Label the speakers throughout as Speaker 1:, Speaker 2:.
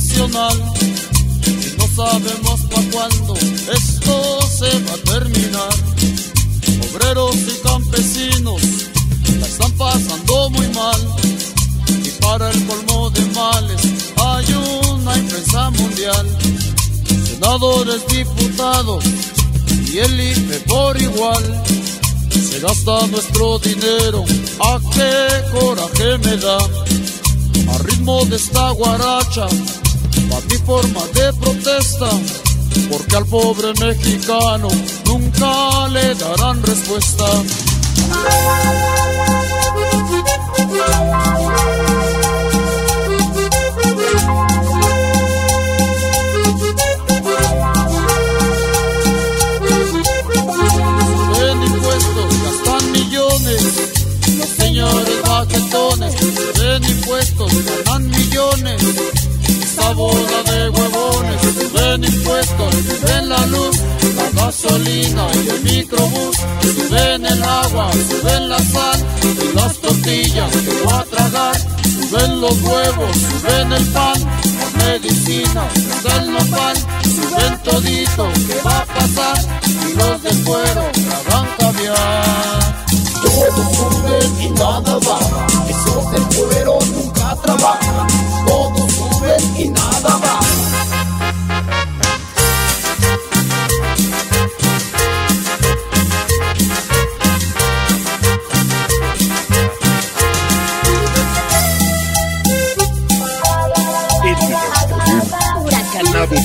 Speaker 1: nacional. Y no sabemos para cuándo esto se va a terminar. Obreros y campesinos la están pasando muy mal. Y para el colmo de males hay una empresa mundial. Senadores, diputados y el IFE por igual. Se gasta nuestro dinero, a qué coraje me da. A ritmo de esta guaracha pa' mi forma de protesta. Porque al pobre mexicano nunca le darán respuesta. En impuestos gastan millones, los señores baquetones en impuestos ganan millones. Esta bola de huevones suben impuestos, suben la luz, la gasolina y el microbús, suben el agua, suben la sal y las tortillas que voy a tragar, suben los huevos, suben el pan, la medicina, el nopal, suben todito, ¿qué va a pasar? Y los del cuero tragan caviar. Todos suben y nada baja. Esos del cuero nunca trabajan.
Speaker 2: Llueve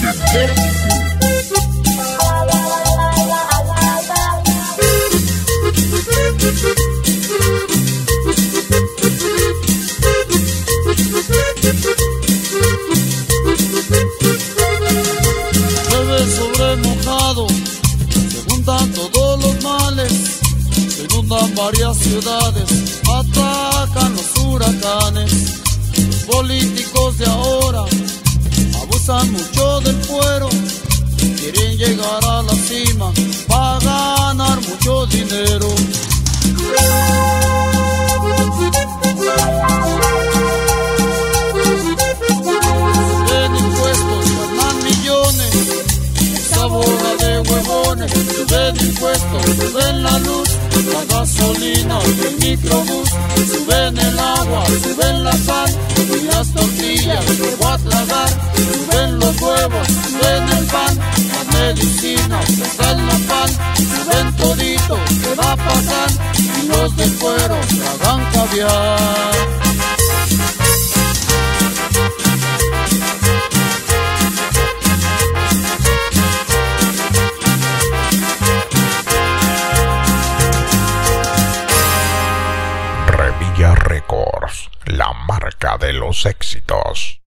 Speaker 1: sobre mojado, se juntan todos los males, se inundan varias ciudades, huevones, suben impuestos, suben la luz, la gasolina el microbús, suben el agua, suben la sal y las tortillas que voy a tragar, suben los huevos, suben el pan, la medicina, suben la pan, suben todito, ¿qué va a pasar? Y los del cuero tragan caviar.
Speaker 3: La marca de los éxitos.